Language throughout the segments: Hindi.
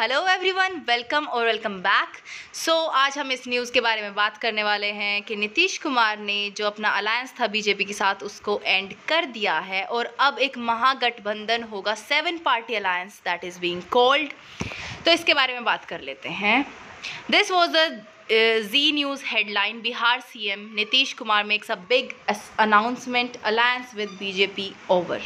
हेलो एवरीवन वेलकम और वेलकम बैक सो आज हम इस न्यूज़ के बारे में बात करने वाले हैं कि नीतीश कुमार ने जो अपना अलायंस था बीजेपी के साथ, उसको एंड कर दिया है और अब एक महागठबंधन होगा seven party alliance that is being called तो इसके बारे में बात कर लेते हैं। This was the Zee news headline Bihar CM Nitish Kumar makes a big announcement alliance with BJP over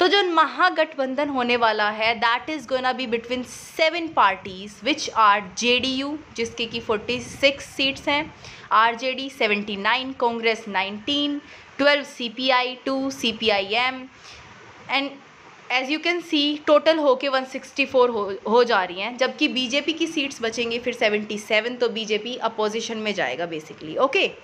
तो जो महागठबंधन होने वाला है that is gonna be between seven parties which are JDU जिसके की 46 सीट्स हैं RJD 79 Congress 19 12 CPI 2 CPIM and as you can see total होके 164 हो हो जा रही हैं, जबकि बीजेपी की सीट्स बचेंगी फिर 77 तो बीजेपी अपोजिशन में जाएगा बेसिकली ओके okay?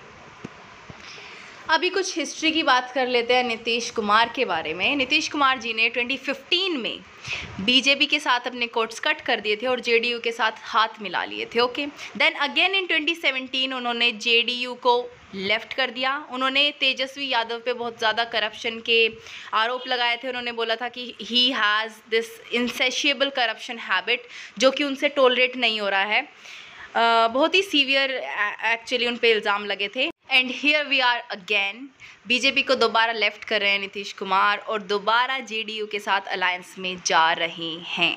अभी कुछ हिस्ट्री की बात कर लेते हैं नीतीश कुमार के बारे में। नीतीश कुमार जी ने 2015 में बीजेपी के साथ अपने कोर्ट्स कट कर दिए थे और जेडीयू के साथ हाथ मिला लिए थे ओके देन अगेन इन 2017 उन्होंने जेडीयू को लेफ़्ट कर दिया। उन्होंने तेजस्वी यादव पे बहुत ज़्यादा करप्शन के आरोप लगाए थे। उन्होंने बोला था कि he has this insatiable corruption habit जो कि उनसे टोलरेट नहीं हो रहा है। uh, बहुत ही सीवियर एक्चुअली उन पर इल्ज़ाम लगे थे। And here we are again BJP को दोबारा लेफ़्ट कर रहे हैं नीतीश कुमार और दोबारा जेडीयू के साथ अलायंस में जा रहे हैं।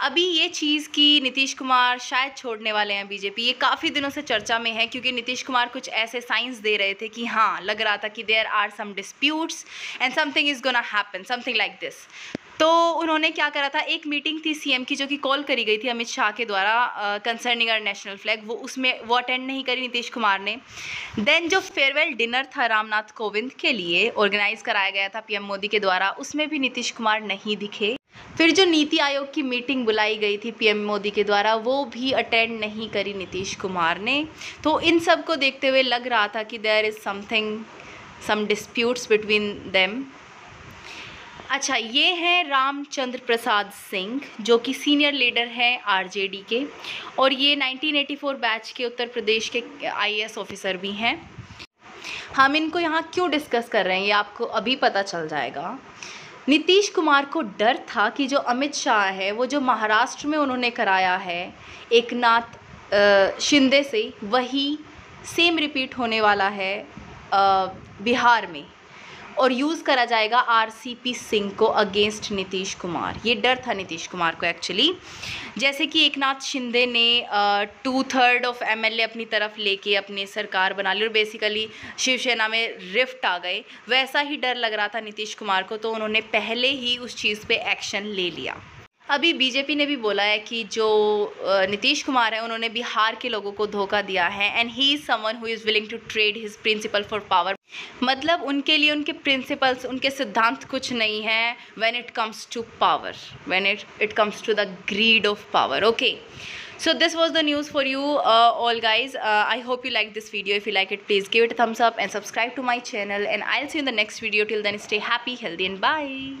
अभी ये चीज़ कि नीतीश कुमार शायद छोड़ने वाले हैं बीजेपी ये काफ़ी दिनों से चर्चा में है क्योंकि नीतीश कुमार कुछ ऐसे साइंस दे रहे थे कि हाँ लग रहा था कि there are some disputes and something is gonna happen something like this तो उन्होंने क्या करा था? एक मीटिंग थी सीएम की जो कि कॉल करी गई थी अमित शाह के द्वारा कंसर्निंग आर नेशनल फ्लैग वो उसमें वो अटेंड नहीं करी नीतीश कुमार ने। देन जो फेयरवेल डिनर था रामनाथ कोविंद के लिए ऑर्गेनाइज कराया गया था पीएम मोदी के द्वारा, उसमें भी नीतीश कुमार नहीं दिखे। फिर जो नीति आयोग की मीटिंग बुलाई गई थी पीएम मोदी के द्वारा, वो भी अटेंड नहीं करी नीतीश कुमार ने। तो इन सबको देखते हुए लग रहा था कि there is something some disputes between them अच्छा ये हैं रामचंद्र प्रसाद सिंह, जो कि सीनियर लीडर हैं आरजेडी के, और ये 1984 बैच के उत्तर प्रदेश के आईएएस ऑफिसर भी हैं। हम इनको यहाँ क्यों डिस्कस कर रहे हैं, ये आपको अभी पता चल जाएगा। नीतीश कुमार को डर था कि जो अमित शाह है, वो जो महाराष्ट्र में उन्होंने कराया है एक नाथ शिंदे से, वही सेम रिपीट होने वाला है बिहार में। और यूज़ करा जाएगा आरसीपी सिंह को अगेंस्ट नीतीश कुमार ये डर था नीतीश कुमार को एक्चुअली जैसे कि एक नाथ शिंदे ने टू थर्ड ऑफ़ एमएलए अपनी तरफ़ लेके अपनी सरकार बना ली और बेसिकली शिवसेना में रिफ्ट आ गए. वैसा ही डर लग रहा था नीतीश कुमार को तो उन्होंने पहले ही उस चीज़ पर एक्शन ले लिया। अभी बीजेपी ने भी बोला है कि जो नीतीश कुमार है, उन्होंने बिहार के लोगों को धोखा दिया है and he is someone who is willing to trade his principle for power मतलब उनके लिए उनके प्रिंसिपल्स उनके सिद्धांत कुछ नहीं है when it comes to power when it it comes to the greed of power okay so this was the news for you all guys I hope you like this video if you like it please give it thumbs up and subscribe to my channel and I'll see in the next video till then stay happy healthy and bye